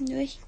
Durch.